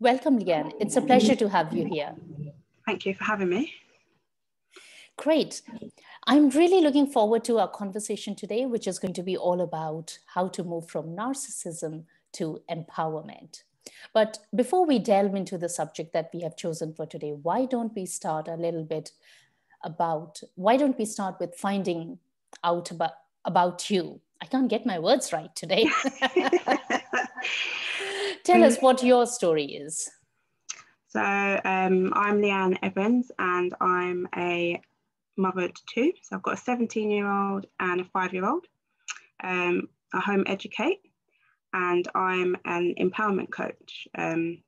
Welcome, Leann. It's a pleasure to have you here. Thank you for having me. Great. I'm really looking forward to our conversation today, which is going to be all about how to move from narcissism to empowerment. But before we delve into the subject that we have chosen for today, why don't we start a little bit about, why don't we start with finding out about, about you? I can't get my words right today. Tell us what your story is. So um, I'm Leann Evans and I'm a mother to two. So I've got a 17 year old and a five year old. Um, I home educate and I'm an empowerment coach. Um,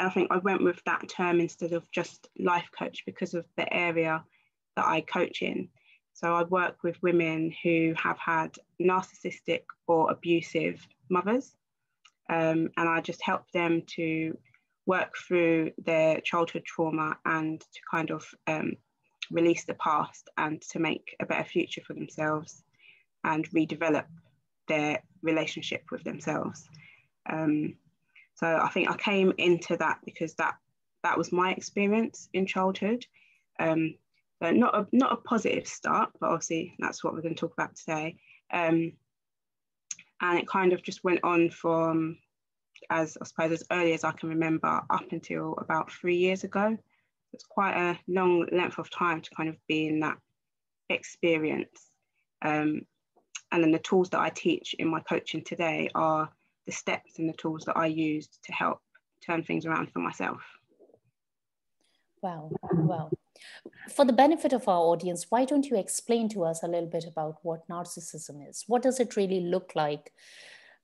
I think I went with that term instead of just life coach because of the area that I coach in. So I work with women who have had narcissistic or abusive mothers um, and I just help them to work through their childhood trauma and to kind of um, release the past and to make a better future for themselves and redevelop their relationship with themselves. Um, so I think I came into that because that that was my experience in childhood. Um, but not a not a positive start, but obviously that's what we're going to talk about today. Um, and it kind of just went on from as I suppose as early as I can remember up until about three years ago. It's quite a long length of time to kind of be in that experience. Um, and then the tools that I teach in my coaching today are the steps and the tools that I use to help turn things around for myself. Wow, wow. For the benefit of our audience, why don't you explain to us a little bit about what narcissism is? What does it really look like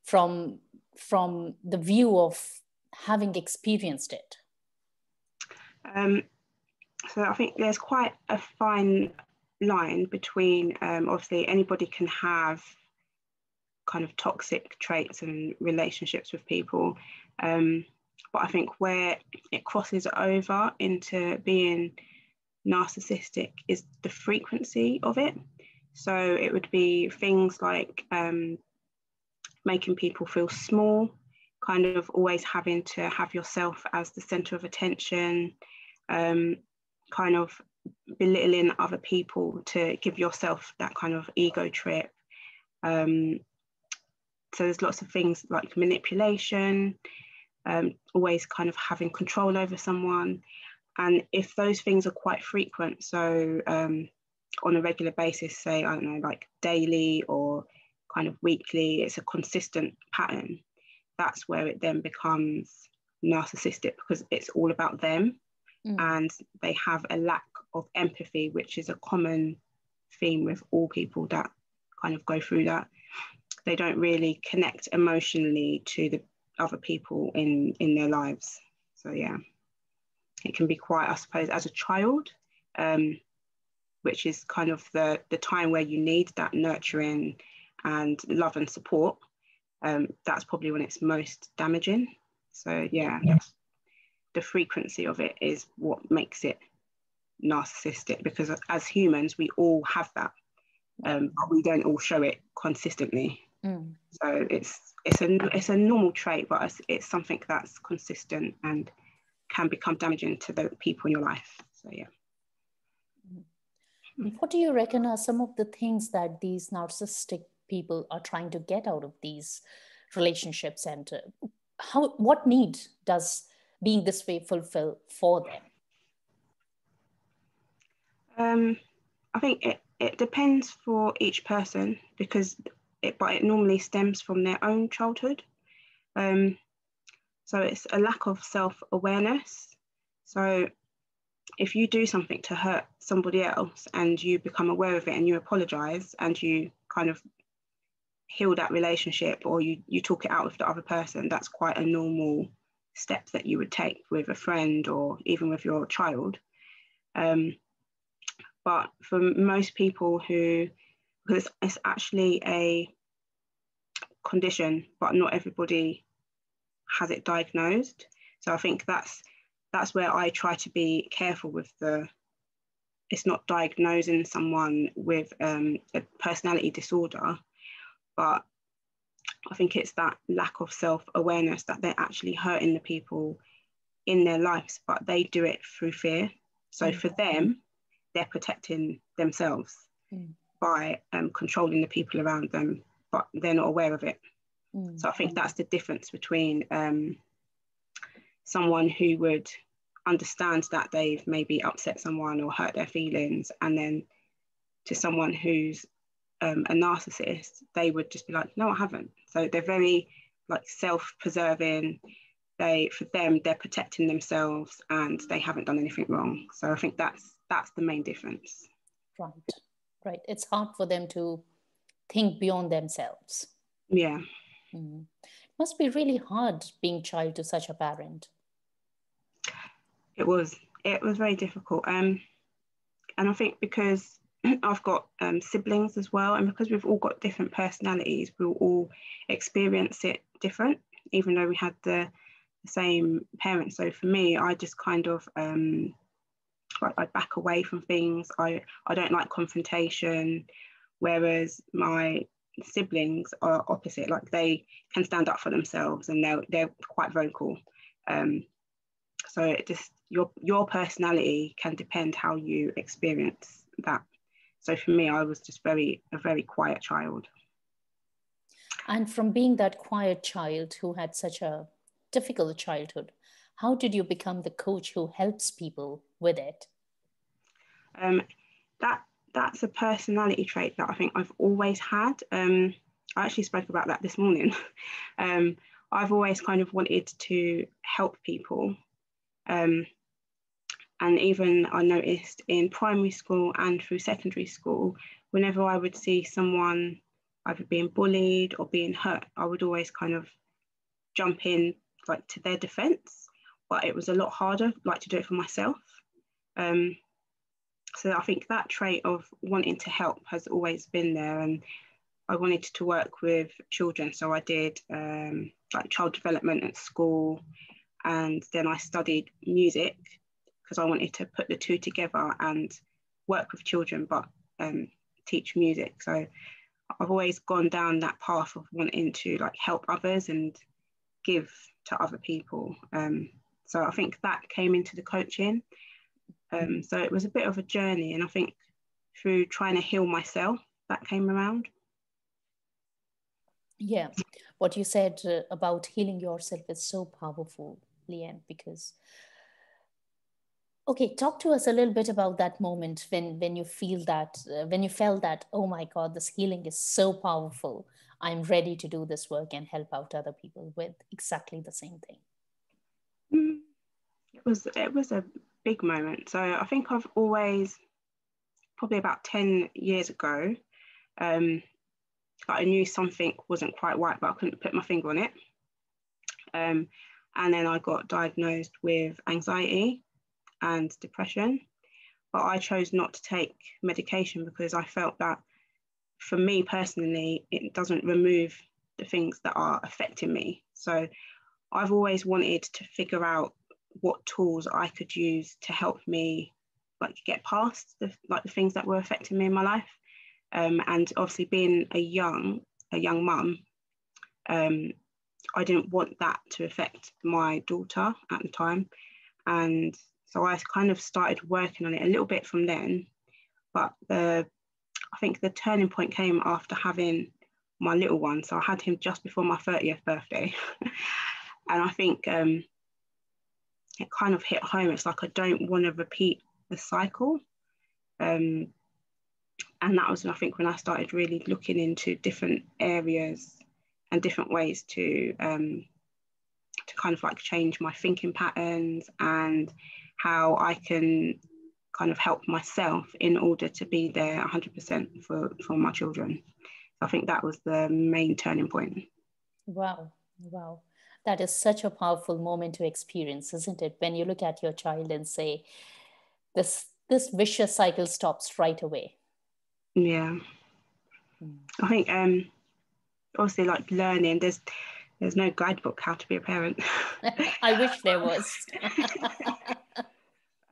from, from the view of having experienced it? Um, so I think there's quite a fine line between um, obviously anybody can have kind of toxic traits and relationships with people. Um, but I think where it crosses over into being narcissistic is the frequency of it. So it would be things like um, making people feel small, kind of always having to have yourself as the center of attention, um, kind of belittling other people to give yourself that kind of ego trip. Um, so there's lots of things like manipulation, um, always kind of having control over someone. And if those things are quite frequent, so um, on a regular basis, say, I don't know, like daily or kind of weekly, it's a consistent pattern, that's where it then becomes narcissistic because it's all about them mm. and they have a lack of empathy, which is a common theme with all people that kind of go through that. They don't really connect emotionally to the other people in in their lives. So yeah, it can be quite, I suppose, as a child, um, which is kind of the the time where you need that nurturing and love and support. Um, that's probably when it's most damaging. So yeah, yeah the frequency of it is what makes it narcissistic because as humans we all have that um, but we don't all show it consistently mm. so it's it's a it's a normal trait but it's, it's something that's consistent and can become damaging to the people in your life so yeah what do you reckon are some of the things that these narcissistic people are trying to get out of these relationships and uh, how what need does being this way fulfill for them? Um, I think it, it depends for each person because it, but it normally stems from their own childhood. Um, so it's a lack of self awareness. So if you do something to hurt somebody else and you become aware of it and you apologize and you kind of heal that relationship or you, you talk it out with the other person, that's quite a normal step that you would take with a friend or even with your child. Um, but for most people who, because it's actually a condition, but not everybody has it diagnosed. So I think that's that's where I try to be careful with the. It's not diagnosing someone with um, a personality disorder, but I think it's that lack of self awareness that they're actually hurting the people in their lives, but they do it through fear. So mm. for them, they're protecting themselves mm. by um, controlling the people around them, but they're not aware of it. Mm. So I think that's the difference between um, someone who would understand that they've maybe upset someone or hurt their feelings, and then to someone who's um, a narcissist, they would just be like, no, I haven't. So they're very like self-preserving. They, for them, they're protecting themselves and they haven't done anything wrong. So I think that's that's the main difference. Right, right. It's hard for them to think beyond themselves. Yeah. Mm. It must be really hard being child to such a parent. It was. It was very difficult. Um, and I think because I've got um, siblings as well, and because we've all got different personalities, we'll all experience it different, even though we had the, the same parents. So for me, I just kind of um, I, I back away from things. I I don't like confrontation, whereas my siblings are opposite. Like they can stand up for themselves, and they're they're quite vocal. Um, so it just your your personality can depend how you experience that so for me, I was just very, a very quiet child. And from being that quiet child who had such a difficult childhood, how did you become the coach who helps people with it? Um, that that's a personality trait that I think I've always had. Um, I actually spoke about that this morning. um, I've always kind of wanted to help people. Um, and even I noticed in primary school and through secondary school, whenever I would see someone either being bullied or being hurt, I would always kind of jump in like to their defense. But it was a lot harder, like to do it for myself. Um, so I think that trait of wanting to help has always been there. And I wanted to work with children. So I did um, like child development at school. And then I studied music because I wanted to put the two together and work with children, but um, teach music. So I've always gone down that path of wanting to like help others and give to other people. Um, so I think that came into the coaching. Um, so it was a bit of a journey, and I think through trying to heal myself, that came around. Yeah, what you said uh, about healing yourself is so powerful, Leann, because okay talk to us a little bit about that moment when when you feel that uh, when you felt that oh my god this healing is so powerful. I'm ready to do this work and help out other people with exactly the same thing. Mm, it was it was a big moment so i think i've always probably about 10 years ago um, i knew something wasn't quite right but i couldn't put my finger on it um, and then i got diagnosed with anxiety and depression. But I chose not to take medication because I felt that for me personally, it doesn't remove the things that are affecting me. So I've always wanted to figure out what tools I could use to help me like get past the like the things that were affecting me in my life. Um, and obviously being a young a young mum, um, I didn't want that to affect my daughter at the time. And so I kind of started working on it a little bit from then. But the, I think the turning point came after having my little one. So I had him just before my 30th birthday. and I think um, it kind of hit home. It's like I don't want to repeat the cycle. Um, and that was, I think, when I started really looking into different areas and different ways to um, to kind of like change my thinking patterns and how I can kind of help myself in order to be there 100% for, for my children. I think that was the main turning point. Wow, wow. That is such a powerful moment to experience, isn't it? When you look at your child and say, this this vicious cycle stops right away. Yeah. Mm. I think um obviously like learning, there's there's no guidebook how to be a parent. I wish there was.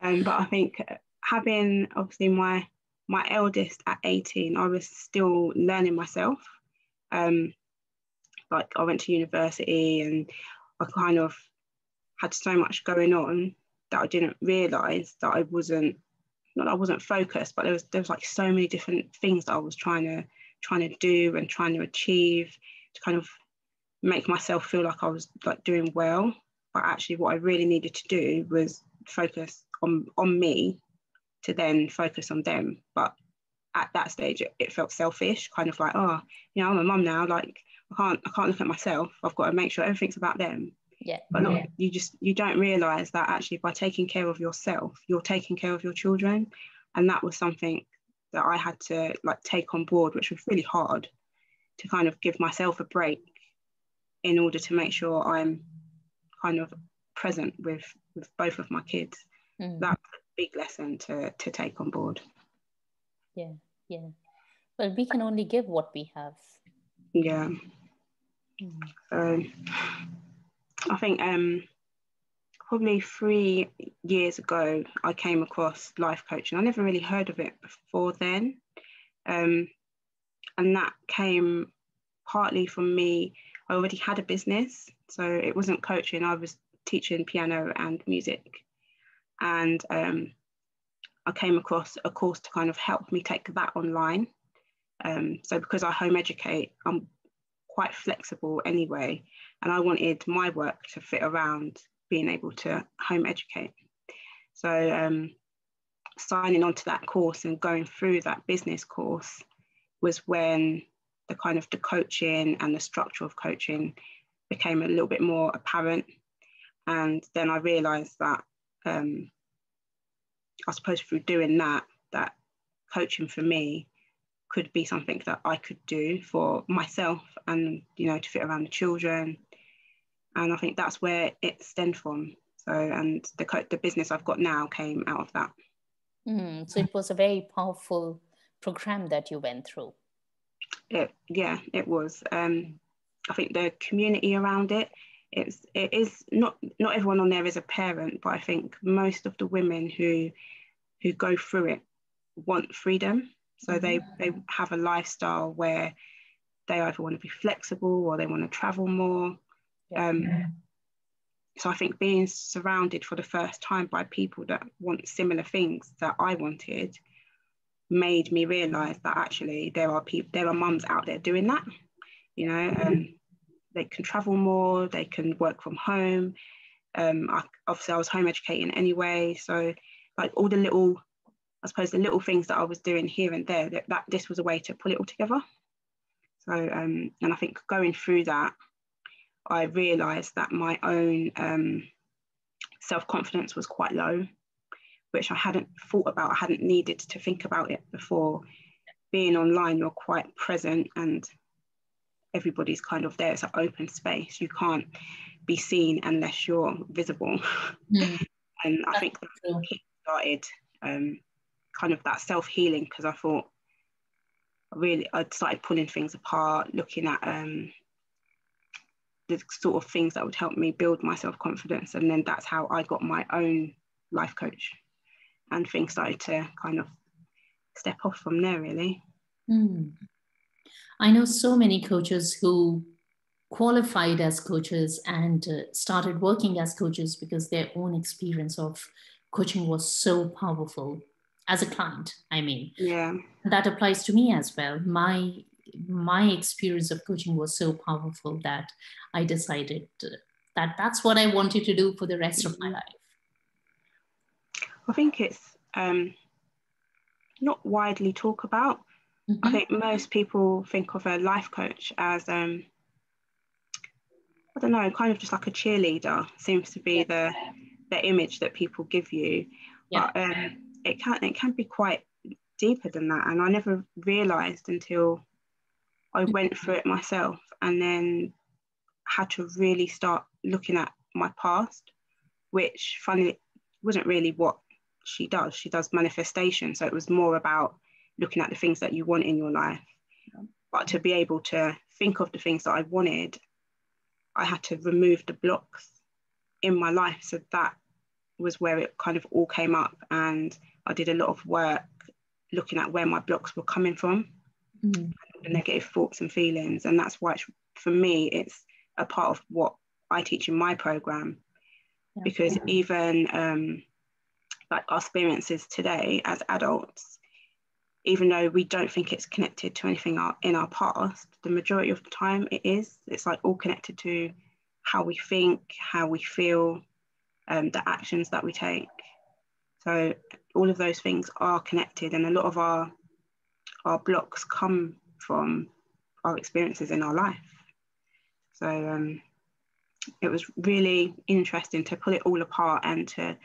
um, but I think having obviously my my eldest at 18, I was still learning myself. Um, like I went to university and I kind of had so much going on that I didn't realize that I wasn't not I wasn't focused, but there was there was like so many different things that I was trying to trying to do and trying to achieve to kind of make myself feel like I was like doing well. But actually what I really needed to do was focus on on me to then focus on them. But at that stage it, it felt selfish, kind of like, oh, you know, I'm a mum now, like I can't I can't look at myself. I've got to make sure everything's about them. Yeah. But yeah. you just you don't realize that actually by taking care of yourself, you're taking care of your children. And that was something that I had to like take on board, which was really hard to kind of give myself a break in order to make sure I'm kind of present with with both of my kids. Mm. That's a big lesson to to take on board. Yeah, yeah. Well, we can only give what we have. Yeah. So I think um, probably three years ago, I came across life coaching. I never really heard of it before then. Um, and that came partly from me. I already had a business, so it wasn't coaching. I was teaching piano and music. And um, I came across a course to kind of help me take that online. Um, so because I home educate, I'm quite flexible anyway and I wanted my work to fit around being able to home educate. So um, signing on to that course and going through that business course was when the kind of the coaching and the structure of coaching became a little bit more apparent. And then I realized that um, I suppose through doing that, that coaching for me could be something that I could do for myself and, you know, to fit around the children and I think that's where it stemmed from. So, and the the business I've got now came out of that. Mm, so it was a very powerful program that you went through. It, yeah, it was. Um, I think the community around it, it's it is not not everyone on there is a parent, but I think most of the women who who go through it want freedom. So mm-hmm. they they have a lifestyle where they either want to be flexible or they want to travel more um, so I think being surrounded for the first time by people that want similar things that I wanted made me realize that actually there are people, there are mums out there doing that. You know, um, they can travel more, they can work from home. Um, I, obviously, I was home educating anyway, so like all the little, I suppose the little things that I was doing here and there, that, that this was a way to pull it all together. So, um, and I think going through that I realised that my own um, self confidence was quite low, which I hadn't thought about, I hadn't needed to think about it before. Being online, you're quite present and everybody's kind of there. It's an open space. You can't be seen unless you're visible. Mm. and I think that started um, kind of that self healing because I thought really I started pulling things apart, looking at um, the sort of things that would help me build my self confidence. And then that's how I got my own life coach. And things started to kind of step off from there, really. Mm. I know so many coaches who qualified as coaches and uh, started working as coaches because their own experience of coaching was so powerful as a client i mean yeah that applies to me as well my my experience of coaching was so powerful that I decided that that's what I wanted to do for the rest of my mm-hmm. life. I think it's um, not widely talked about. Mm-hmm. I think most people think of a life coach as um, I don't know, kind of just like a cheerleader seems to be yeah. the the image that people give you. Yeah. But um, it can it can be quite deeper than that, and I never realised until I went through it myself and then had to really start looking at my past, which funny wasn't really what she does. She does manifestation. So it was more about looking at the things that you want in your life. But to be able to think of the things that I wanted, I had to remove the blocks in my life. So that was where it kind of all came up. And I did a lot of work looking at where my blocks were coming from mm. the negative thoughts and feelings. And that's why, for me, it's a part of what I teach in my program. yeah. because even um, like our experiences today as adults, even though we don't think it's connected to anything in our past, the majority of the time it is. It's like all connected to how we think, how we feel, um, the actions that we take. So all of those things are connected, and a lot of our our blocks come from our experiences in our life. So um, it was really interesting to pull it all apart and to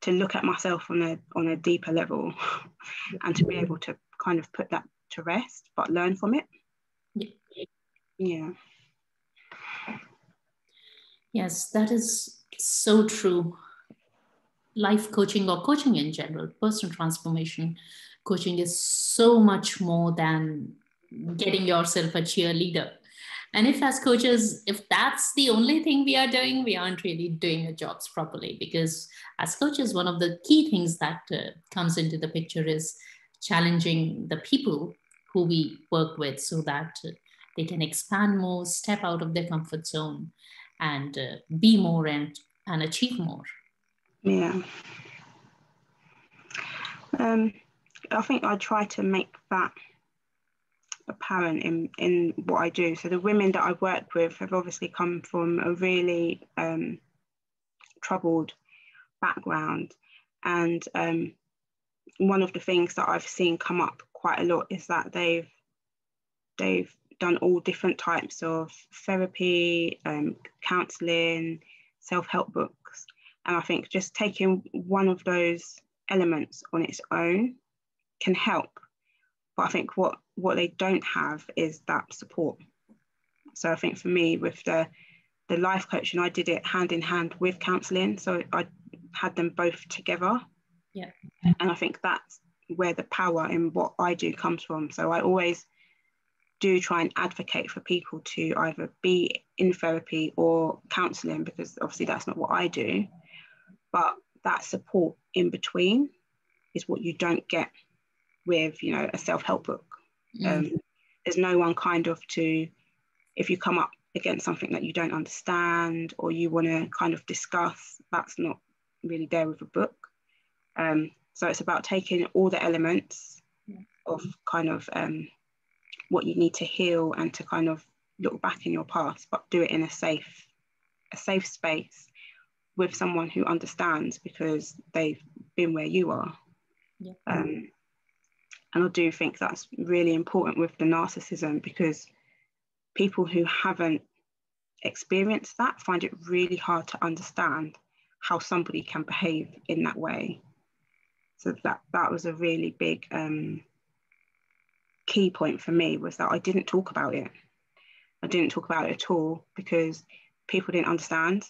to look at myself on a on a deeper level and to be able to kind of put that to rest but learn from it. Yeah. Yes that is so true life coaching or coaching in general personal transformation coaching is so much more than getting yourself a cheerleader and if, as coaches, if that's the only thing we are doing, we aren't really doing our jobs properly. Because as coaches, one of the key things that uh, comes into the picture is challenging the people who we work with so that uh, they can expand more, step out of their comfort zone, and uh, be more and, and achieve more. Yeah. Um, I think I try to make that apparent in in what I do. So the women that I work with have obviously come from a really um, troubled background, and um, one of the things that I've seen come up quite a lot is that they've they've done all different types of therapy, um, counselling, self help books, and I think just taking one of those elements on its own can help but I think what what they don't have is that support. So I think for me, with the the life coaching, I did it hand in hand with counselling. So I had them both together. Yeah. And I think that's where the power in what I do comes from. So I always do try and advocate for people to either be in therapy or counselling because obviously that's not what I do. But that support in between is what you don't get with you know a self-help book mm. um, there's no one kind of to if you come up against something that you don't understand or you want to kind of discuss that's not really there with a book um, so it's about taking all the elements yeah. of kind of um, what you need to heal and to kind of look back in your past but do it in a safe a safe space with someone who understands because they've been where you are yeah. um, and I do think that's really important with the narcissism because people who haven't experienced that find it really hard to understand how somebody can behave in that way. So that that was a really big um, key point for me was that I didn't talk about it. I didn't talk about it at all because people didn't understand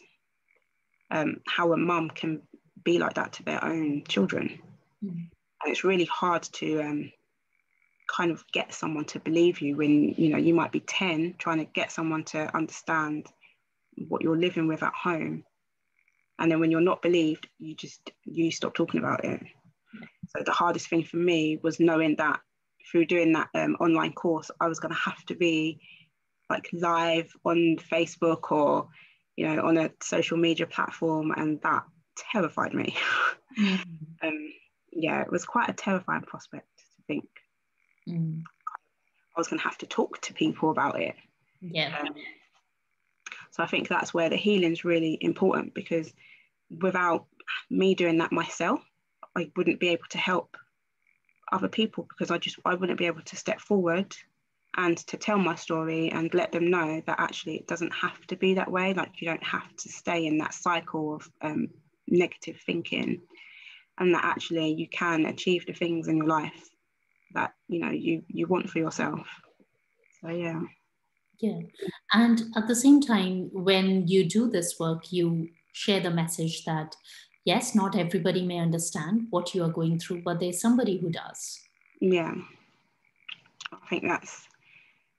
um, how a mum can be like that to their own children. Mm-hmm and it's really hard to um, kind of get someone to believe you when you know you might be 10 trying to get someone to understand what you're living with at home. And then when you're not believed you just you stop talking about it. So the hardest thing for me was knowing that through doing that um, online course i was going to have to be like live on facebook or you know on a social media platform and that terrified me mm-hmm. um, yeah, it was quite a terrifying prospect to think mm. I was going to have to talk to people about it. Yeah. Um, so I think that's where the healing is really important because without me doing that myself, I wouldn't be able to help other people because I just I wouldn't be able to step forward and to tell my story and let them know that actually it doesn't have to be that way. Like you don't have to stay in that cycle of um, negative thinking and that actually you can achieve the things in your life that you know you you want for yourself. So yeah. Yeah. And at the same time when you do this work you share the message that yes not everybody may understand what you are going through but there's somebody who does. Yeah. I think that's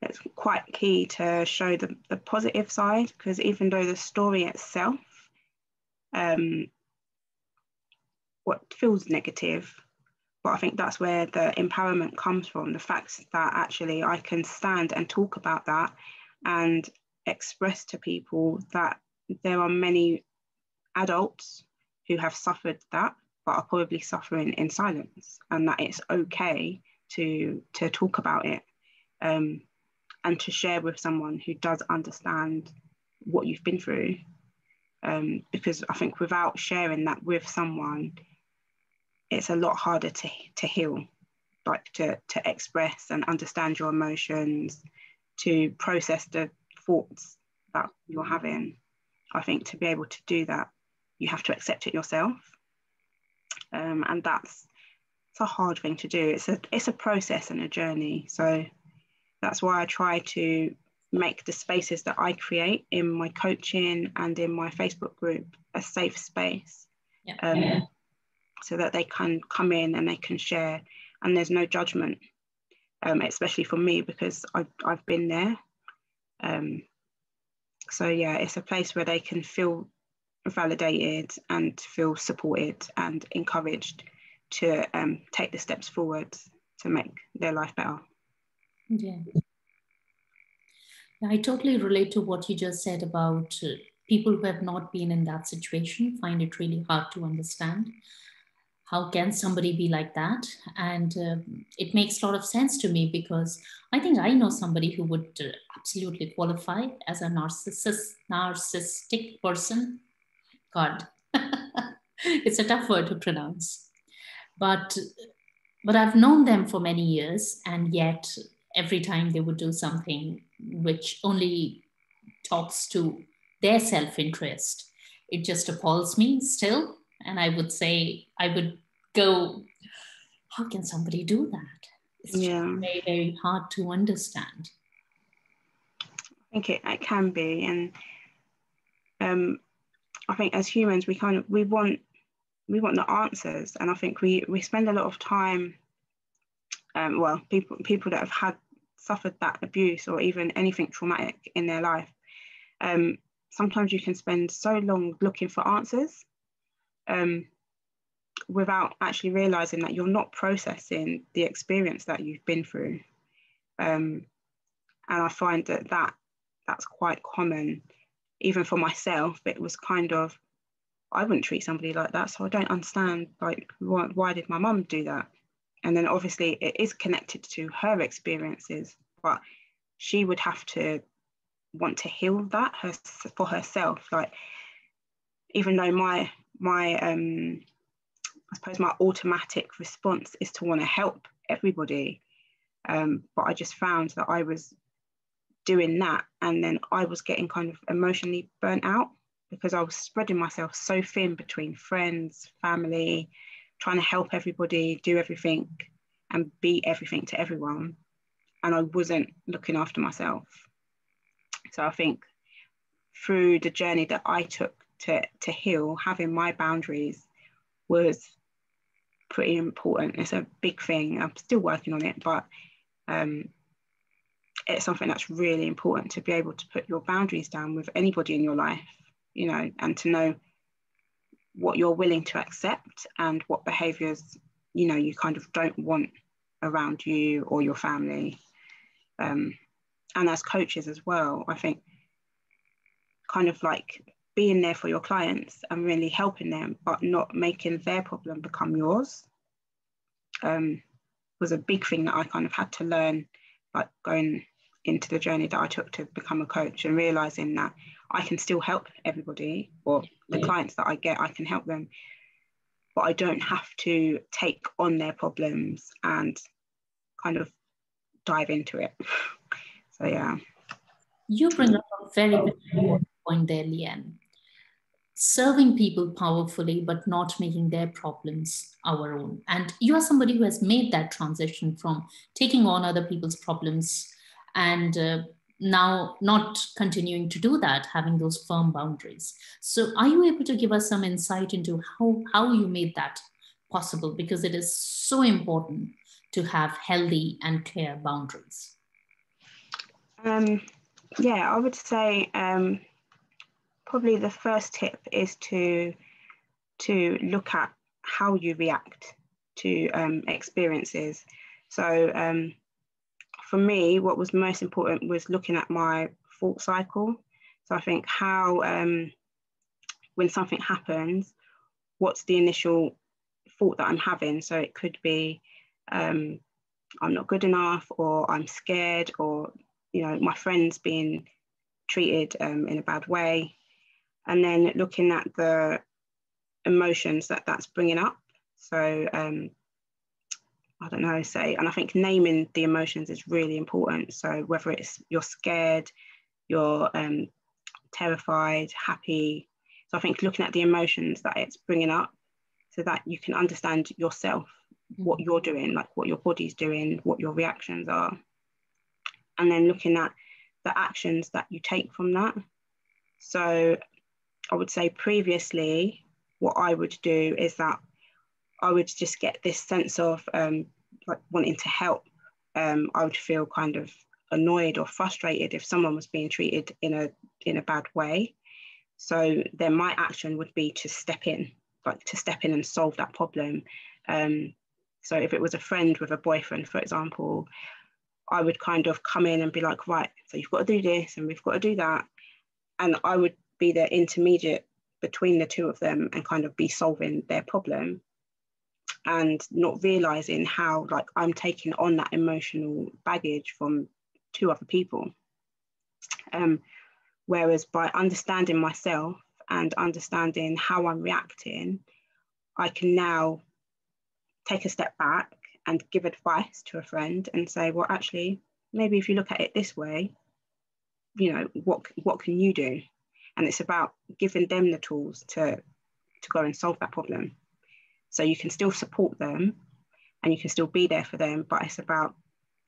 that's quite key to show the, the positive side because even though the story itself um, what feels negative but I think that's where the empowerment comes from the fact that actually I can stand and talk about that and express to people that there are many adults who have suffered that, but are probably suffering in silence, and that it's okay to to talk about it. Um, and to share with someone who does understand what you've been through. Um, because I think without sharing that with someone, it's a lot harder to, to heal, like to, to express and understand your emotions, to process the thoughts that you're having. I think to be able to do that, you have to accept it yourself. Um, and that's it's a hard thing to do. It's a it's a process and a journey. So that's why I try to make the spaces that I create in my coaching and in my Facebook group a safe space. Yeah. Um, yeah. So that they can come in and they can share and there's no judgment, um, especially for me because I've, I've been there. Um, so yeah, it's a place where they can feel validated and feel supported and encouraged to um, take the steps forward to make their life better. Yeah. I totally relate to what you just said about uh, people who have not been in that situation find it really hard to understand. How can somebody be like that? And uh, it makes a lot of sense to me because I think I know somebody who would uh, absolutely qualify as a narcissist, narcissistic person. God, it's a tough word to pronounce. But but I've known them for many years, and yet every time they would do something which only talks to their self interest, it just appalls me still. And I would say, I would go, how can somebody do that? It's yeah. very, very hard to understand. I think it, it can be. And um, I think as humans, we kind of, we want, we want the answers. And I think we, we spend a lot of time um, well, people people that have had suffered that abuse or even anything traumatic in their life, um, sometimes you can spend so long looking for answers um, without actually realizing that you're not processing the experience that you've been through. Um, and I find that, that that's quite common. Even for myself, it was kind of, I wouldn't treat somebody like that. So I don't understand, like, why, why did my mum do that? And then obviously it is connected to her experiences but she would have to want to heal that her, for herself. Like even though my my um i suppose my automatic response is to want to help everybody um but i just found that i was doing that and then i was getting kind of emotionally burnt out because i was spreading myself so thin between friends family trying to help everybody, do everything, and be everything to everyone. And I wasn't looking after myself. So I think through the journey that I took to, to heal, having my boundaries was pretty important. It's a big thing. I'm still working on it, but um, it's something that's really important to be able to put your boundaries down with anybody in your life, you know, and to know what you're willing to accept and what behaviors you know you kind of don't want around you or your family. Um, and as coaches as well i think kind of like being there for your clients and really helping them but not making their problem become yours um, was a big thing that i kind of had to learn like going into the journey that i took to become a coach and realizing that I can still help everybody or the yeah. clients that I get, I can help them. But I don't have to take on their problems and kind of dive into it. so, yeah. You bring up a very, very important point there, Leann. Serving people powerfully, but not making their problems our own. And you are somebody who has made that transition from taking on other people's problems and uh, now not continuing to do that, having those firm boundaries. So are you able to give us some insight into how, how you made that possible? Because it is so important to have healthy and clear boundaries. Um, yeah, I would say um, probably the first tip is to to look at how you react to um, experiences. So um, for me, what was most important was looking at my thought cycle. So I think how um, when something happens, what's the initial thought that I'm having? So it could be um, I'm not good enough, or I'm scared, or you know my friends being treated um, in a bad way, and then looking at the emotions that that's bringing up. So um, I don't know, say, and I think naming the emotions is really important. So whether it's you're scared, you're um, terrified, happy. So I think looking at the emotions that it's bringing up so that you can understand yourself, what mm-hmm. you're doing, like what your body's doing, what your reactions are. And then looking at the actions that you take from that. So I would say previously, what I would do is that I would just get this sense of um, like wanting to help. Um, I would feel kind of annoyed or frustrated if someone was being treated in a in a bad way. So then my action would be to step in, like to step in and solve that problem. Um, so if it was a friend with a boyfriend, for example, I would kind of come in and be like, right, so you've got to do this and we've got to do that. And I would be the intermediate between the two of them and kind of be solving their problem and not realizing how like I'm taking on that emotional baggage from two other people. Um, whereas by understanding myself and understanding how I'm reacting, I can now take a step back and give advice to a friend and say, well, actually, maybe if you look at it this way, you know, what what can you do? And it's about giving them the tools to to go and solve that problem. So you can still support them and you can still be there for them, but it's about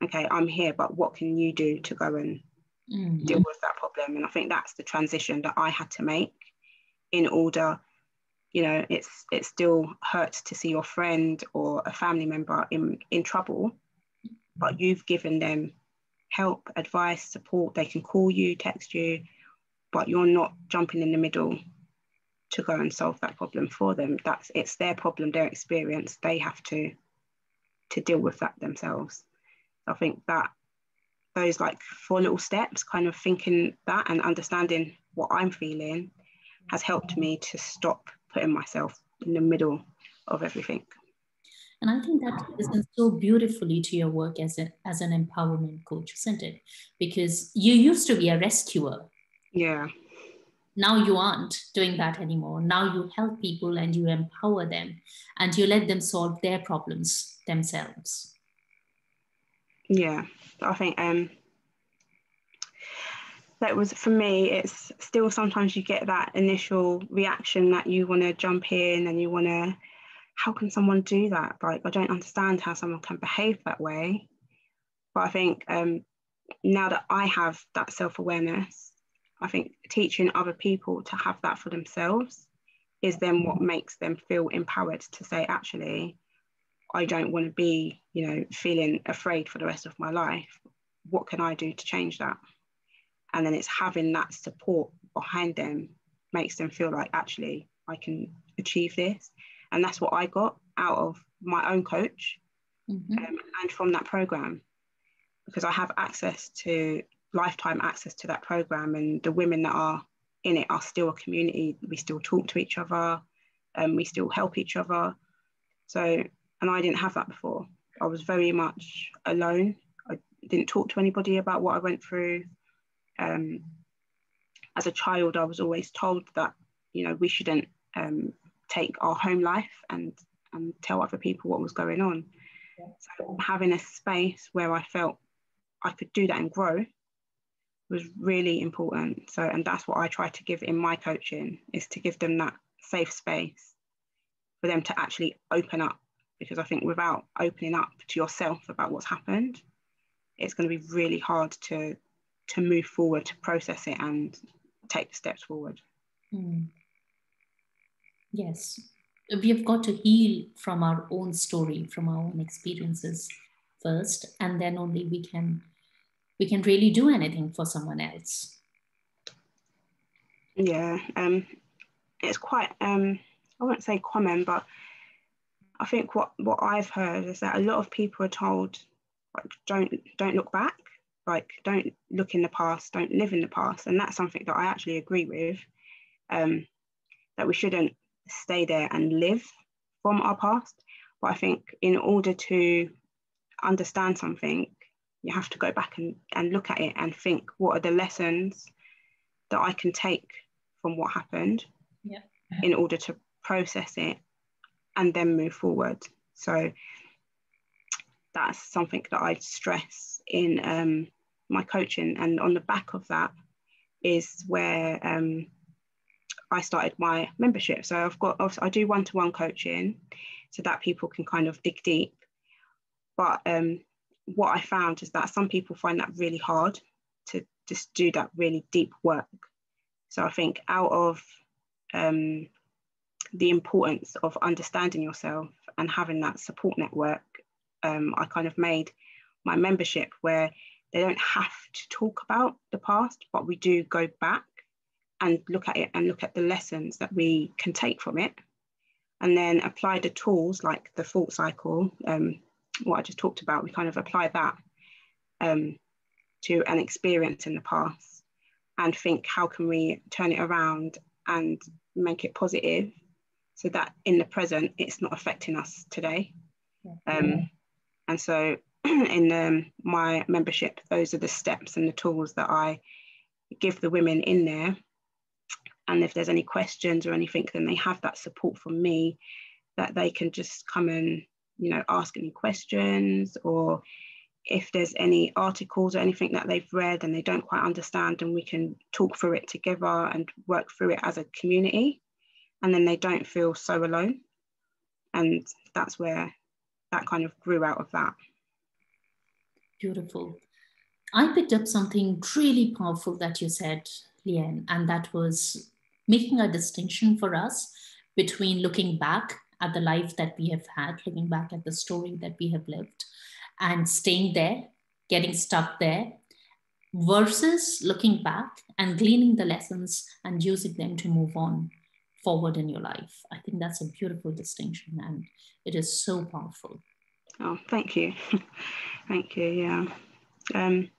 okay, I'm here, but what can you do to go and mm-hmm. deal with that problem? And I think that's the transition that I had to make in order, you know, it's it still hurts to see your friend or a family member in, in trouble, but you've given them help, advice, support. They can call you, text you, but you're not jumping in the middle to go and solve that problem for them. That's it's their problem, their experience. They have to to deal with that themselves. I think that those like four little steps, kind of thinking that and understanding what I'm feeling, has helped me to stop putting myself in the middle of everything. And I think that listens so beautifully to your work as, a, as an empowerment coach, isn't it? Because you used to be a rescuer. Yeah. Now you aren't doing that anymore. Now you help people and you empower them and you let them solve their problems themselves. Yeah, I think um, that was for me. It's still sometimes you get that initial reaction that you want to jump in and you want to. How can someone do that? Like I don't understand how someone can behave that way. But I think um, now that I have that self awareness, I think teaching other people to have that for themselves is then what makes them feel empowered to say, actually, I don't want to be, you know, feeling afraid for the rest of my life. What can I do to change that? And then it's having that support behind them makes them feel like actually I can achieve this. And that's what I got out of my own coach mm-hmm. um, and from that program because I have access to lifetime access to that program and the women that are in it are still a community. We still talk to each other and um, we still help each other. So and I didn't have that before. I was very much alone. I didn't talk to anybody about what I went through. Um, as a child, I was always told that you know we shouldn't um, take our home life and and tell other people what was going on. So having a space where I felt I could do that and grow was really important. So and that's what I try to give in my coaching is to give them that safe space for them to actually open up because I think without opening up to yourself about what's happened, it's going to be really hard to to move forward, to process it, and take the steps forward. Mm. Yes, we have got to heal from our own story, from our own experiences first, and then only we can we can really do anything for someone else. Yeah, um, it's quite um, I won't say common, but I think what what I've heard is that a lot of people are told like don't don't look back, like don't look in the past, don't live in the past, and that's something that I actually agree with. Um, that we shouldn't stay there and live from our past. But I think in order to understand something, you have to go back and, and look at it and think what are the lessons that I can take from what happened yeah. in order to process it and then move forward. So that's something that I stress in um, my coaching. And on the back of that is where um, I started my membership. So I've got, I do one to one coaching so that people can kind of dig deep. But um, what I found is that some people find that really hard to just do that really deep work. So I think out of um, the importance of understanding yourself and having that support network, um, I kind of made my membership where they don't have to talk about the past, but we do go back and look at it and look at the lessons that we can take from it and then apply the tools like the thought cycle, um, what I just talked about, we kind of apply that um, to an experience in the past and think how can we turn it around and make it positive so that in the present it's not affecting us today. Um, and so in um, my membership, those are the steps and the tools that I give the women in there. And if there's any questions or anything, then they have that support from me that they can just come and, you know, ask any questions or if there's any articles or anything that they've read and they don't quite understand and we can talk through it together and work through it as a community. And then they don't feel so alone. And that's where that kind of grew out of that. Beautiful. I picked up something really powerful that you said Leann, and that was making a distinction for us between looking back at the life that we have had looking back at the story that we have lived and staying there getting stuck there versus looking back and gleaning the lessons and using them to move on forward in your life. I think that's a beautiful distinction and it is so powerful. Oh, thank you. thank you. Yeah. Um,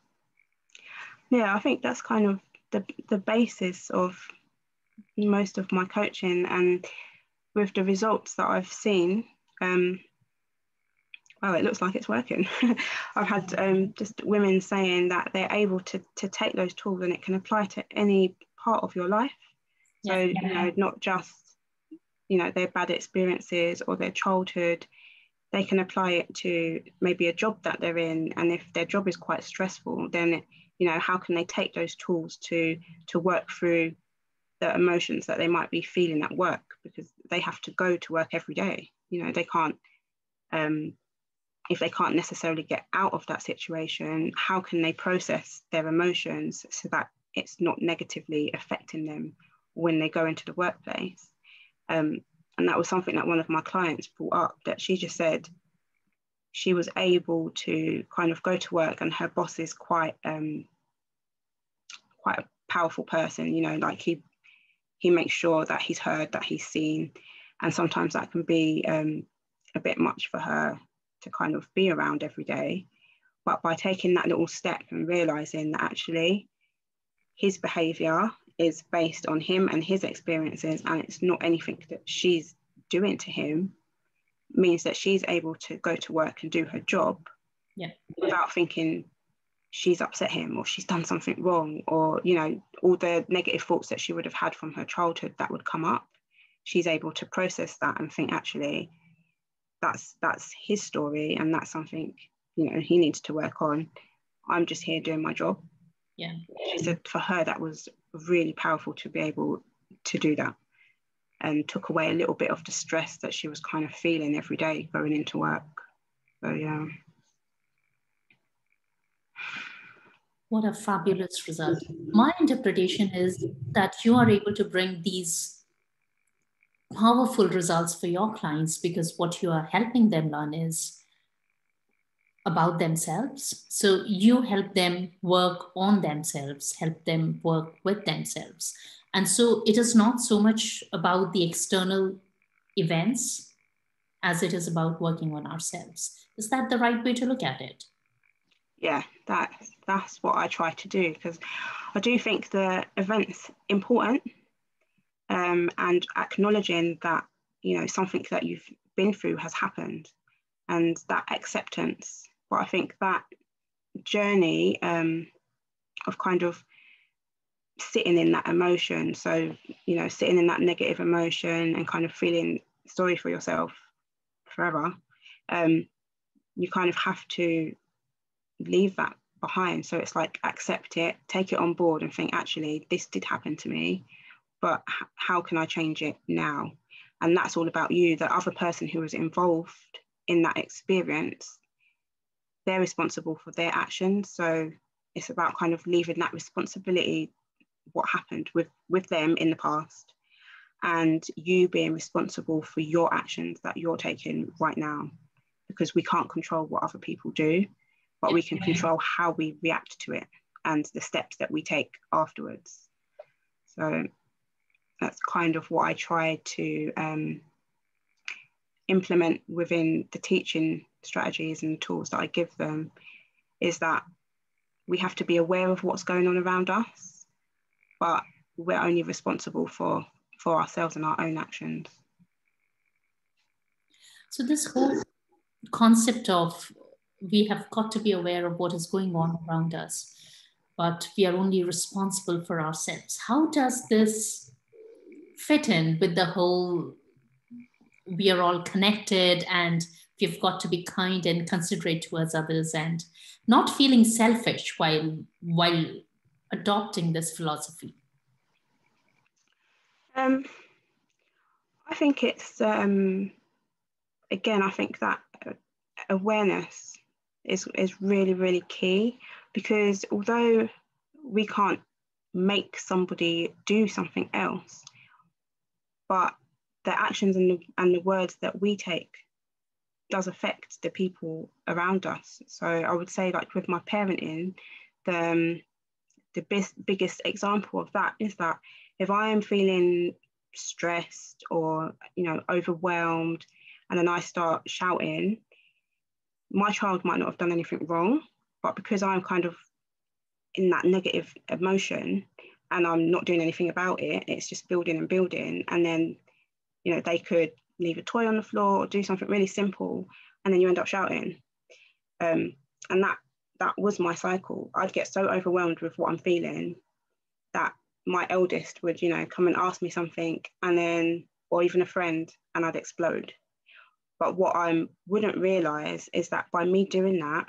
yeah, I think that's kind of the, the basis of most of my coaching and with the results that I've seen, um, well, it looks like it's working. I've had um, just women saying that they're able to, to take those tools and it can apply to any part of your life. So, yeah. you know, not just, you know, their bad experiences or their childhood, they can apply it to maybe a job that they're in. And if their job is quite stressful, then, you know, how can they take those tools to to work through the emotions that they might be feeling at work because they have to go to work every day. You know, they can't um, if they can't necessarily get out of that situation, how can they process their emotions so that it's not negatively affecting them when they go into the workplace. Um, and that was something that one of my clients brought up that she just said she was able to kind of go to work and her boss is quite um, quite a powerful person, you know, like he he makes sure that he's heard, that he's seen. And sometimes that can be um, a bit much for her to kind of be around every day. But by taking that little step and realizing that actually his behavior is based on him and his experiences and it's not anything that she's doing to him means that she's able to go to work and do her job yeah. without thinking she's upset him or she's done something wrong or you know all the negative thoughts that she would have had from her childhood that would come up she's able to process that and think actually that's that's his story and that's something you know he needs to work on i'm just here doing my job yeah she said for her that was really powerful to be able to do that and took away a little bit of the stress that she was kind of feeling every day going into work. So, yeah. What a fabulous result. My interpretation is that you are able to bring these powerful results for your clients because what you are helping them learn is about themselves. So you help them work on themselves, help them work with themselves. And so it is not so much about the external events as it is about working on ourselves. Is that the right way to look at it? Yeah, that that's what I try to do because I do think the events important. Um, and acknowledging that you know something that you've been through has happened and that acceptance but i think that journey um, of kind of sitting in that emotion so you know sitting in that negative emotion and kind of feeling sorry for yourself forever um, you kind of have to leave that behind. So it's like accept it take it on board and think actually this did happen to me but h- how can i change it now? And that's all about you. The other person who was involved in that experience they're responsible for their actions. So it's about kind of leaving that responsibility what happened with with them in the past and you being responsible for your actions that you're taking right now because we can't control what other people do but we can control how we react to it and the steps that we take afterwards so that's kind of what i try to um, implement within the teaching strategies and tools that i give them is that we have to be aware of what's going on around us, but we're only responsible for, for ourselves and our own actions. So, this whole concept of we have got to be aware of what is going on around us, but we are only responsible for ourselves. How does this fit in with the whole we are all connected and we've got to be kind and considerate towards others and not feeling selfish while while adopting this philosophy um, i think it's um, again i think that awareness is is really really key because although we can't make somebody do something else but the actions and the, and the words that we take does affect the people around us. So I would say, like with my parenting, the um, the best, biggest example of that is that if I am feeling stressed or you know overwhelmed, and then I start shouting, my child might not have done anything wrong, but because I'm kind of in that negative emotion and I'm not doing anything about it, it's just building and building, and then you know they could leave a toy on the floor or do something really simple and then you end up shouting. Um, and that that was my cycle. I'd get so overwhelmed with what i'm feeling that my eldest would you know come and ask me something and then or even a friend and i'd explode but what i wouldn't realize is that by me doing that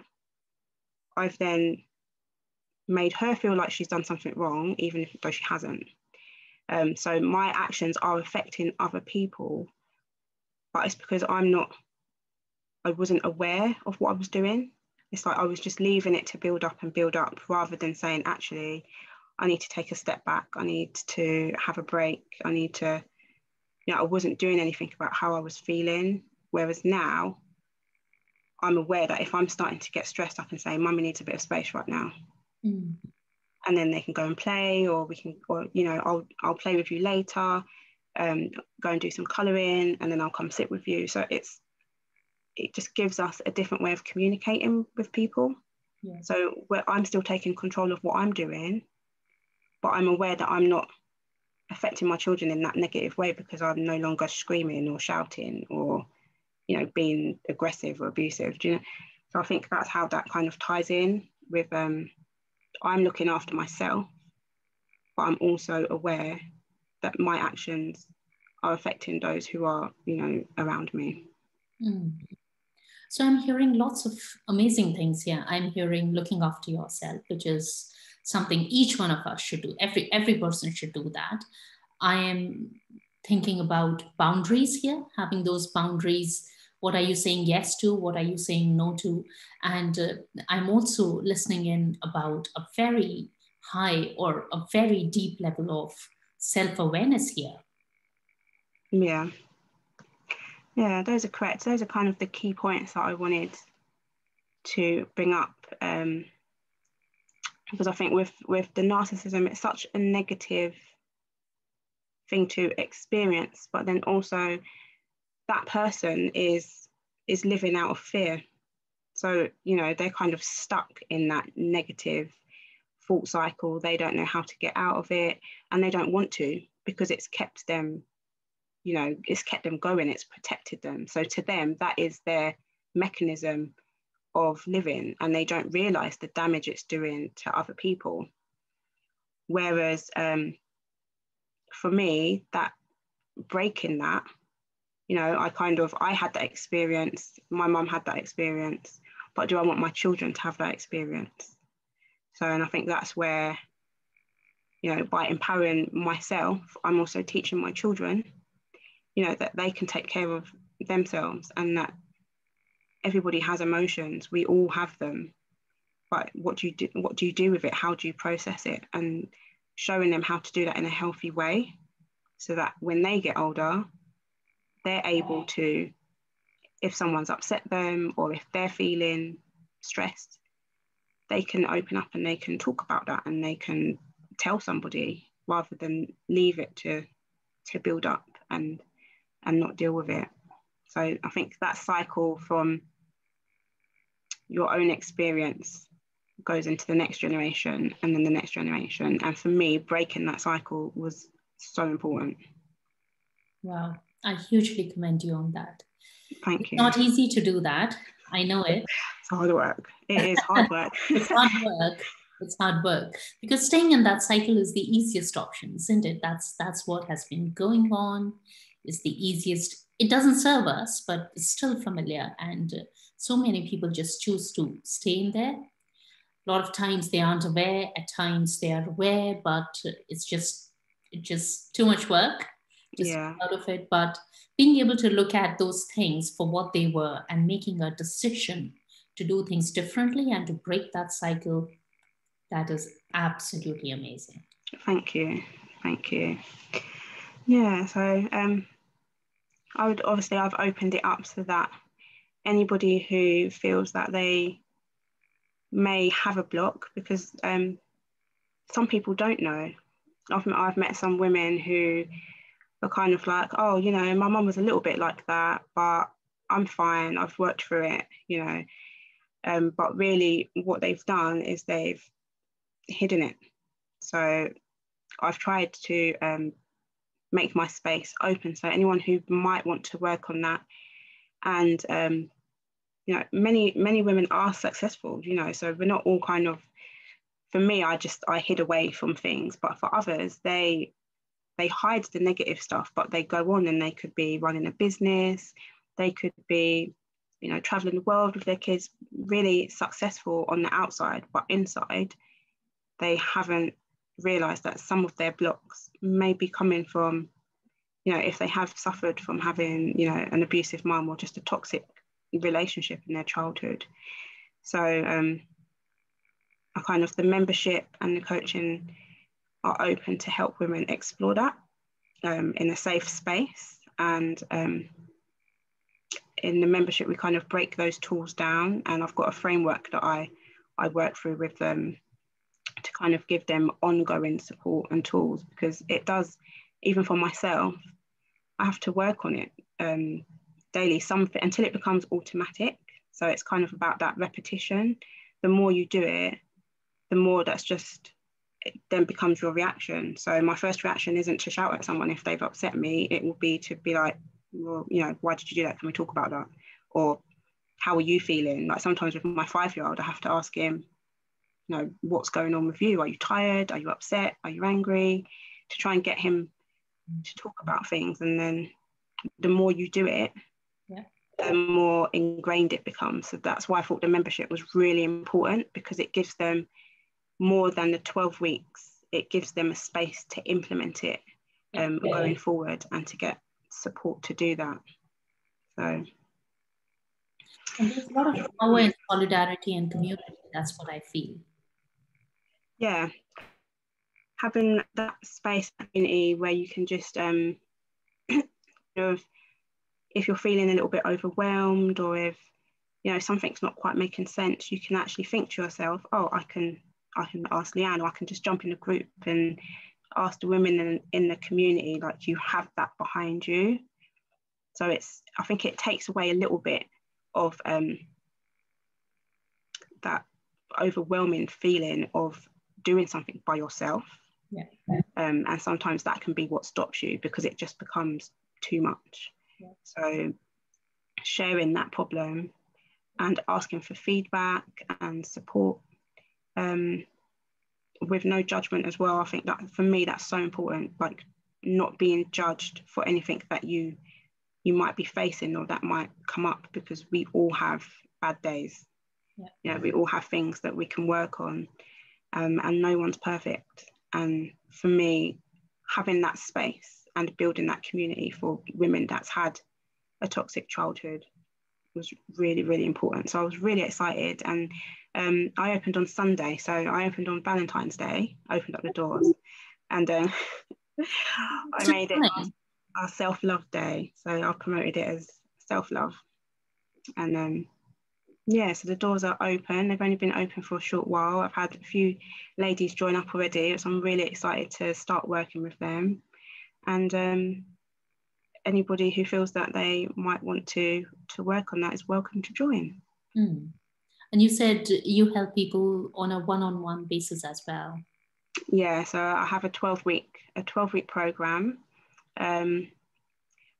i've then made her feel like she's done something wrong even if though she hasn't um, so my actions are affecting other people but it's because I'm not, I wasn't aware of what I was doing. It's like I was just leaving it to build up and build up rather than saying, actually, I need to take a step back. I need to have a break. I need to, you know, I wasn't doing anything about how I was feeling. Whereas now, I'm aware that if I'm starting to get stressed, I can say, Mummy needs a bit of space right now. Mm. And then they can go and play, or we can, or, you know, I'll, I'll play with you later um, go and do some colouring, and then I'll come sit with you. So it's it just gives us a different way of communicating with people. Yeah. So where I'm still taking control of what I'm doing, but I'm aware that I'm not affecting my children in that negative way because I'm no longer screaming or shouting or you know being aggressive or abusive. Do you know? So I think that's how that kind of ties in with um, I'm looking after myself, but I'm also aware that my actions are affecting those who are, you know, around me. Mm. So I'm hearing lots of amazing things here. I'm hearing looking after yourself, which is something each one of us should do. Every every person should do that. I am thinking about boundaries here, having those boundaries. What are you saying yes to? What are you saying no to? And uh, I'm also listening in about a very high or a very deep level of self awareness here. Yeah. Yeah, those are correct. Those are kind of the key points that I wanted to bring up. Um, because I think with with the narcissism, it's such a negative thing to experience, but then also that person is is living out of fear. So, you know, they're kind of stuck in that negative thought cycle. They don't know how to get out of it and they don't want to because it's kept them, you know, it's kept them going, it's protected them. So to them, that is their mechanism of living, and they don't realize the damage it's doing to other people. Whereas um, for me, that breaking that, you know, I kind of I had that experience. My mum had that experience, but do I want my children to have that experience? So, and I think that's where, you know, by empowering myself, I'm also teaching my children, you know, that they can take care of themselves and that everybody has emotions. We all have them. But what do you do? What do you do with it? How do you process it? And showing them how to do that in a healthy way, so that when they get older, they're able to, if someone's upset them or if they're feeling stressed, they can open up and they can talk about that and they can tell somebody rather than leave it to to build up and and not deal with it. So I think that cycle from your own experience goes into the next generation and then the next generation. And for me, breaking that cycle was so important. Wow. I hugely commend you on that. Thank you. It's not easy to do that. I know it. It's hard work. It is hard work. it's hard work. It's hard work because staying in that cycle is the easiest option, isn't it? That's that's what has been going on. Is the easiest. It doesn't serve us, but it's still familiar, and uh, so many people just choose to stay in there. A lot of times they aren't aware. At times they are aware, but it's just it's just too much work yeah. out of it. But being able to look at those things for what they were and making a decision to do things differently and to break that cycle, that is absolutely amazing. Thank you. Thank you. Yeah, so um, I would obviously I've opened it up so that anybody who feels that they may have a block because um, some people don't know. I've, I've met some women who are kind of like, oh, you know, my mum was a little bit like that, but I'm fine. I've worked through it, you know. Um, but really, what they've done is they've hidden it. So I've tried to um, make my space open so anyone who might want to work on that and um, you know many many women are successful you know so we're not all kind of for me i just i hid away from things but for others they they hide the negative stuff, but they go on and they could be running a business, they could be, you know, traveling the world with their kids, really successful on the outside, but inside, they haven't realized that some of their blocks may be coming from, you know, if they have suffered from having, you know, an abusive mom or just a toxic relationship in their childhood. So, um, I kind of the membership and the coaching are open to help women explore that um, in a safe space. And um, in the membership, we kind of break those tools down. And I've got a framework that I, I work through with them to kind of give them ongoing support and tools because it does, even for myself, I have to work on it um, daily, some until it becomes automatic. So it's kind of about that repetition. The more you do it, the more that's just it then becomes your reaction. So my first reaction isn't to shout at someone if they've upset me. It will be to be like, well, you know, why did you do that? Can we talk about that? Or how are you feeling? Like sometimes with my five-year-old, I have to ask him, you know, what's going on with you? Are you tired? Are you upset? Are you angry? To try and get him to talk about things. And then the more you do it, yeah. the more ingrained it becomes. So that's why I thought the membership was really important because it gives them more than the 12 weeks, it gives them a space to implement it um, okay. going forward and to get support to do that. So. And there's a lot of power in solidarity and community. That's what I feel. Yeah. Having that space community where you can just um of if you're feeling a little bit overwhelmed or if you know something's not quite making sense, you can actually think to yourself, oh, I can I can ask Leann, or I can just jump in a group and ask the women in, in the community, like you have that behind you. So it's, I think it takes away a little bit of um, that overwhelming feeling of doing something by yourself Yeah. Um, and sometimes that can be what stops you because it just becomes too much. Yeah. So sharing that problem and asking for feedback and support um, with no judgment as well. I think that for me that's so important. Like not being judged for anything that you you might be facing or that might come up because we all have bad days. Yeah. You know, we all have things that we can work on, um, and no one's perfect. And for me, having that space and building that community for women that's had a toxic childhood was really, really important. So I was really excited. And um, I opened on Sunday. So I opened on Valentine's Day, opened up the doors. And uh, I made it our, self love day. So I promoted it as self love. And um, yeah, so the doors are open. They've only been open for a short while. I've had a few ladies join up already. So I'm really excited to start working with them. And um, anybody who feels that they might want to to work on that is welcome to join. Mm. And you said you help people on a one-on-one basis as well. Yeah, so I have a 12 week a 12 week program, um,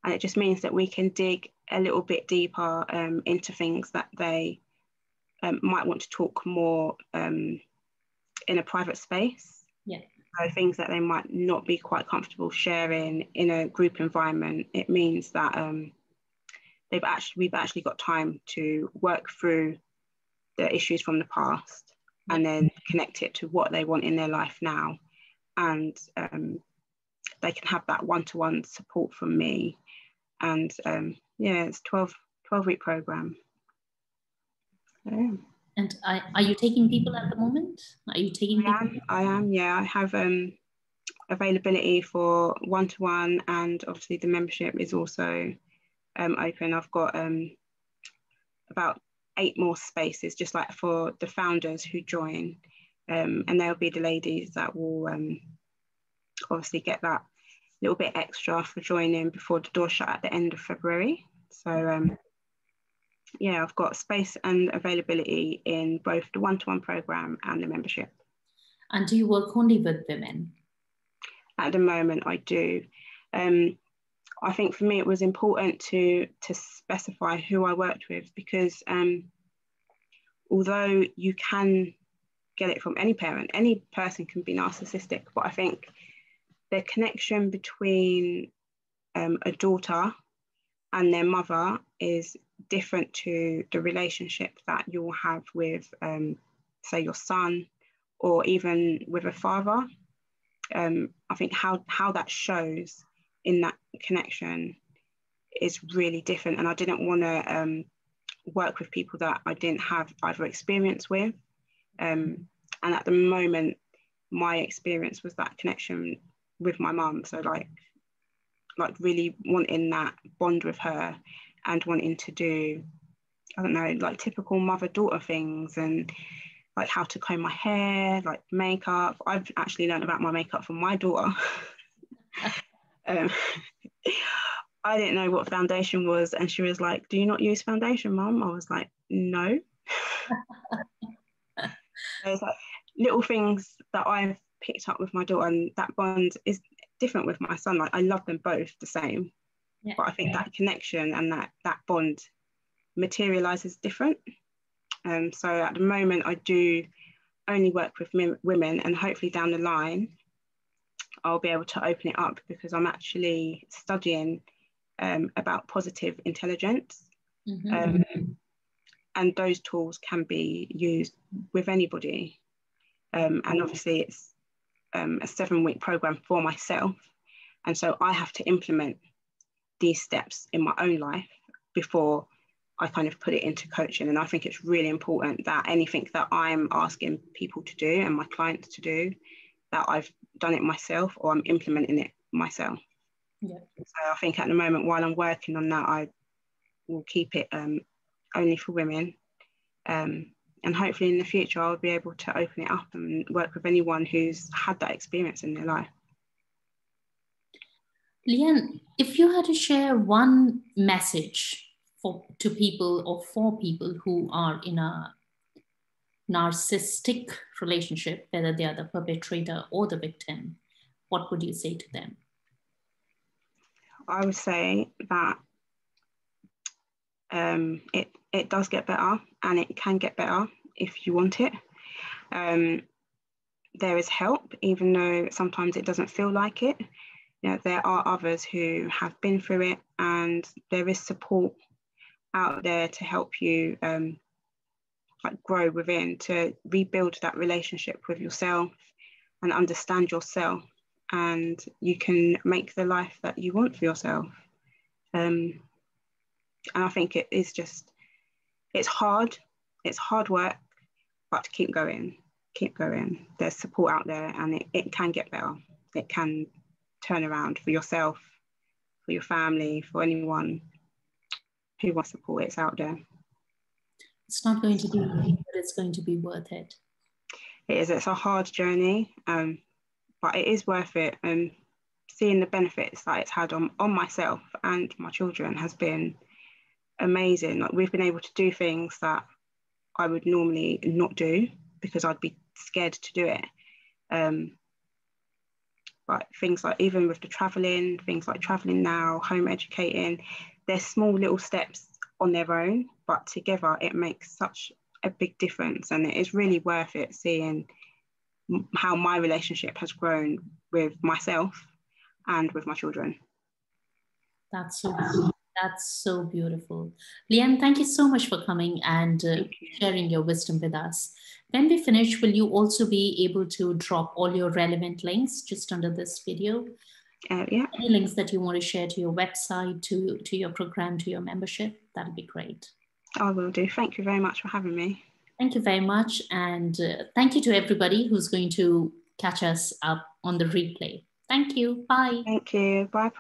and it just means that we can dig a little bit deeper um, into things that they um, might want to talk more um, in a private space. Things that they might not be quite comfortable sharing in a group environment, it means that um, they've actually we've actually got time to work through the issues from the past and then connect it to what they want in their life now, and um, they can have that one-to-one support from me. And um, yeah, it's 12, 12 week program. Yeah. And I, are you taking people at the moment? Are you taking I am, I am, yeah. I have um, availability for one to one, and obviously the membership is also um, open. I've got um, about eight more spaces, just like for the founders who join, um, and they'll be the ladies that will um, obviously get that little bit extra for joining before the door shut at the end of February. So um, yeah, I've got space and availability in both the one-to-one program and the membership. And do you work only with women? At the moment, I do. Um, I think for me it was important to to specify who I worked with because um, although you can get it from any parent, any person can be narcissistic, but I think the connection between um, a daughter and their mother is different to the relationship that you'll have with, um, say, your son or even with a father. Um, I think how, how that shows in that connection is really different. And I didn't want to um, work with people that I didn't have either experience with. Um, and at the moment, my experience was that connection with my mum. So like, like really wanting that bond with her and wanting to do, I don't know, like typical mother daughter things and like how to comb my hair, like makeup. I've actually learned about my makeup from my daughter. um, I didn't know what foundation was, and she was like, "Do you not use foundation, mom I was like, "No." There's like little things that I've picked up with my daughter, and that bond is different with my son. Like I love them both the same, yeah. but I think that connection and that that bond materializes different. Um, so at the moment, I do only work with women, and hopefully down the line, I'll be able to open it up because I'm actually studying um, about positive intelligence. Mm-hmm. Um, and those tools can be used with anybody. Um, and obviously, it's um, a seven week program for myself. And so I have to implement these steps in my own life before I kind of put it into coaching. And I think it's really important that anything that I'm asking people to do and my clients to do, that I've done it myself or I'm implementing it myself. Yeah. So I think at the moment, while I'm working on that, I will keep it um, only for women. Um, and hopefully in the future, I'll be able to open it up and work with anyone who's had that experience in their life. Leann, if you had to share one message for to people or for people who are in a narcissistic relationship, whether they are the perpetrator or the victim, what would you say to them? I would say that um, it it does get better, and it can get better if you want it. Um, there is help, even though sometimes it doesn't feel like it. You know, there are others who have been through it, and there is support out there to help you um, like grow within, to rebuild that relationship with yourself and understand yourself, and you can make the life that you want for yourself. Um, and I think it is just, it's hard, it's hard work, but keep going, keep going. There's support out there and it, it can get better. It can turn around for yourself, for your family, for anyone who wants support. It's out there. It's not going to be easy, but it's going to be worth it. It is. It's a hard journey, um, but it is worth it. And seeing the benefits that it's had on, on myself and my children has been amazing. Like we've been able to do things that I would normally not do because I'd be scared to do it. Um, but things like even with the traveling, things like traveling now, home educating, they're small little steps on their own, but together it makes such a big difference. And it is really worth it seeing how my relationship has grown with myself and with my children. That's so that's so beautiful. Leann, thank you so much for coming and uh, sharing your wisdom with us. When we finish, will you also be able to drop all your relevant links just under this video? Uh, yeah. Any links that you want to share to your website, to, to your program, to your membership, that'd be great. I will do. Thank you very much for having me. Thank you very much. And uh, thank you to everybody who's going to catch us up on the replay. Thank you. Bye. Thank you. Bye.